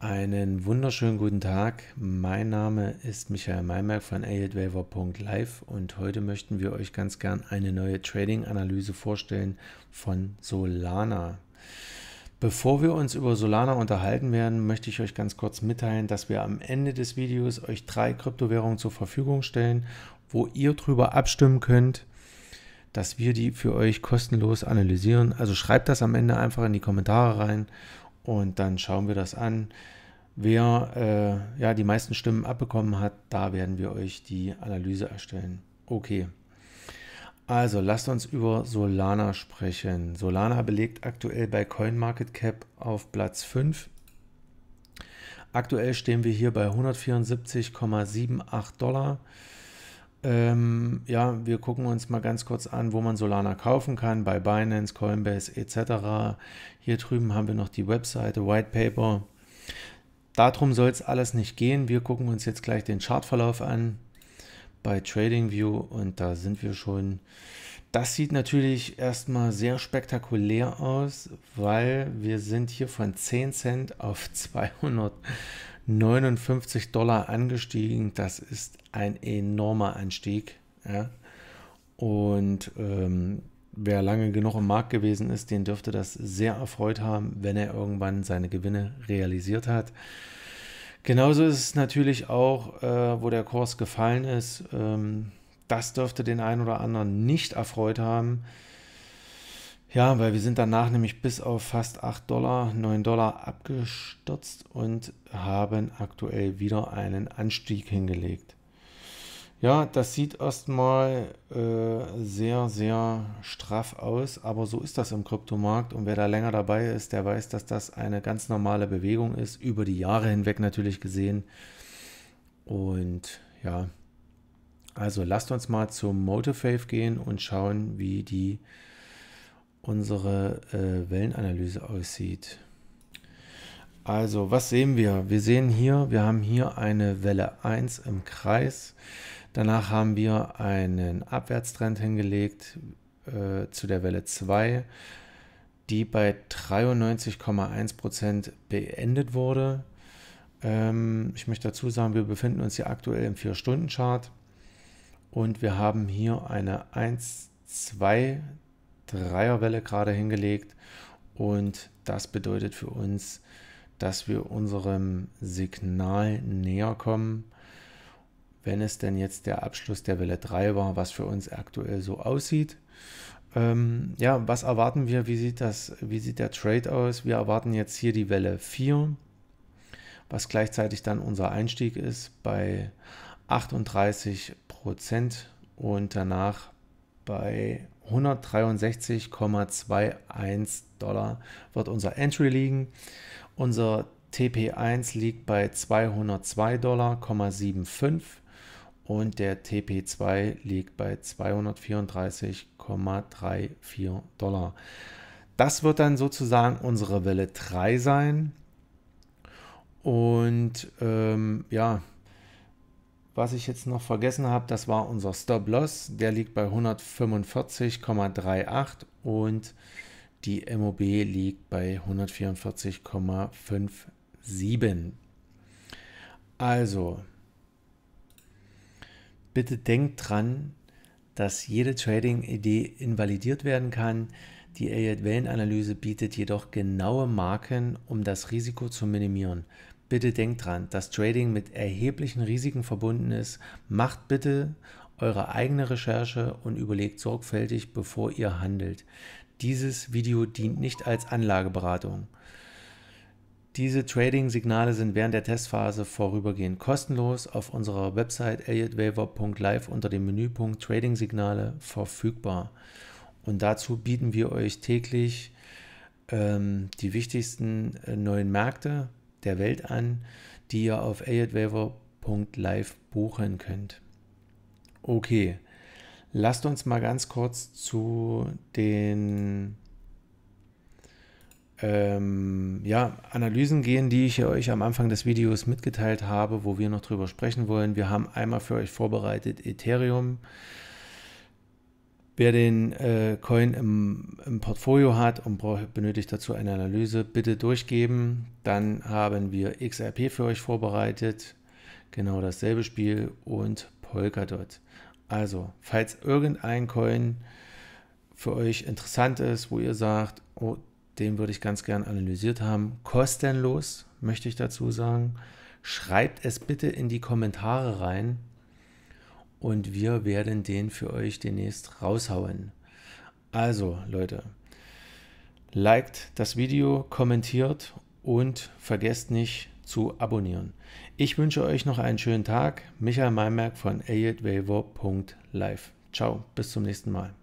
Einen wunderschönen guten Tag. Mein Name ist Michael Maimerk von AidWaver.live und heute möchten wir euch ganz gern eine neue Trading-Analyse vorstellen von Solana. Bevor wir uns über Solana unterhalten werden, möchte ich euch ganz kurz mitteilen, dass wir am Ende des Videos euch drei Kryptowährungen zur Verfügung stellen, wo ihr drüber abstimmen könnt, dass wir die für euch kostenlos analysieren. Also schreibt das am Ende einfach in die Kommentare rein und dann schauen wir das an. Wer äh, ja, die meisten Stimmen abbekommen hat, da werden wir euch die Analyse erstellen. Okay. Also lasst uns über Solana sprechen. Solana belegt aktuell bei CoinMarketCap auf Platz 5. Aktuell stehen wir hier bei 174,78 Dollar. Ähm, ja, wir gucken uns mal ganz kurz an, wo man Solana kaufen kann, bei Binance, Coinbase etc. Hier drüben haben wir noch die Webseite, White Paper. Darum soll es alles nicht gehen. Wir gucken uns jetzt gleich den Chartverlauf an bei TradingView und da sind wir schon. Das sieht natürlich erstmal sehr spektakulär aus, weil wir sind hier von 10 Cent auf 200 59 Dollar angestiegen. Das ist ein enormer Anstieg. Ja. Und ähm, wer lange genug im Markt gewesen ist, den dürfte das sehr erfreut haben, wenn er irgendwann seine Gewinne realisiert hat. Genauso ist es natürlich auch, äh, wo der Kurs gefallen ist. Ähm, das dürfte den einen oder anderen nicht erfreut haben. Ja, weil wir sind danach nämlich bis auf fast 8 Dollar, 9 Dollar abgestürzt und haben aktuell wieder einen Anstieg hingelegt. Ja, das sieht erstmal äh, sehr, sehr straff aus, aber so ist das im Kryptomarkt und wer da länger dabei ist, der weiß, dass das eine ganz normale Bewegung ist, über die Jahre hinweg natürlich gesehen. Und ja, also lasst uns mal zum Motivave gehen und schauen, wie die unsere äh, Wellenanalyse aussieht. Also, was sehen wir? Wir sehen hier, wir haben hier eine Welle 1 im Kreis. Danach haben wir einen Abwärtstrend hingelegt äh, zu der Welle 2, die bei 93,1% beendet wurde. Ähm, ich möchte dazu sagen, wir befinden uns hier aktuell im 4-Stunden-Chart und wir haben hier eine 1, 2, Dreierwelle gerade hingelegt und das bedeutet für uns, dass wir unserem Signal näher kommen, wenn es denn jetzt der Abschluss der Welle 3 war, was für uns aktuell so aussieht. Ähm, ja, was erwarten wir? Wie sieht das, wie sieht der Trade aus? Wir erwarten jetzt hier die Welle 4, was gleichzeitig dann unser Einstieg ist bei 38 Prozent und danach bei 163,21 Dollar wird unser Entry liegen. Unser TP1 liegt bei 202 Dollar, und der TP2 liegt bei 234,34 Dollar. Das wird dann sozusagen unsere Welle 3 sein. Und ähm, ja, was ich jetzt noch vergessen habe, das war unser Stop Loss. Der liegt bei 145,38 und die MOB liegt bei 144,57. Also, bitte denkt dran, dass jede Trading-Idee invalidiert werden kann. Die Elliott-Wellenanalyse bietet jedoch genaue Marken, um das Risiko zu minimieren. Bitte denkt dran, dass Trading mit erheblichen Risiken verbunden ist. Macht bitte eure eigene Recherche und überlegt sorgfältig, bevor ihr handelt. Dieses Video dient nicht als Anlageberatung. Diese Trading-Signale sind während der Testphase vorübergehend kostenlos auf unserer Website elliottwaver.live unter dem Menüpunkt Trading-Signale verfügbar. Und dazu bieten wir euch täglich ähm, die wichtigsten äh, neuen Märkte der Welt an, die ihr auf ayatwaver.live buchen könnt. Okay, lasst uns mal ganz kurz zu den ähm, ja, Analysen gehen, die ich euch am Anfang des Videos mitgeteilt habe, wo wir noch drüber sprechen wollen. Wir haben einmal für euch vorbereitet Ethereum. Wer den äh, Coin im, im, Portfolio hat und braucht, benötigt dazu eine Analyse, bitte durchgeben. Dann haben wir XRP für euch vorbereitet. Genau dasselbe Spiel und Polkadot. Also, falls irgendein Coin für euch interessant ist, wo ihr sagt, oh, den würde ich ganz gern analysiert haben, kostenlos, möchte ich dazu sagen, schreibt es bitte in die Kommentare rein und wir werden den für euch demnächst raushauen. Also Leute, liked das Video, kommentiert und vergesst nicht zu abonnieren. Ich wünsche euch noch einen schönen Tag. Michael Maimerk von ayatwaver.live. Ciao, bis zum nächsten Mal.